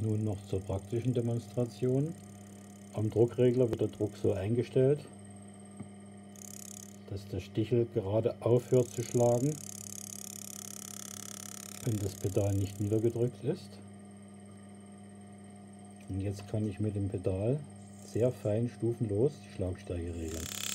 Nun noch zur praktischen Demonstration. Am Druckregler wird der Druck so eingestellt, dass der Stichel gerade aufhört zu schlagen, wenn das Pedal nicht niedergedrückt ist. Und jetzt kann ich mit dem Pedal sehr fein stufenlos die Schlagstärke regeln.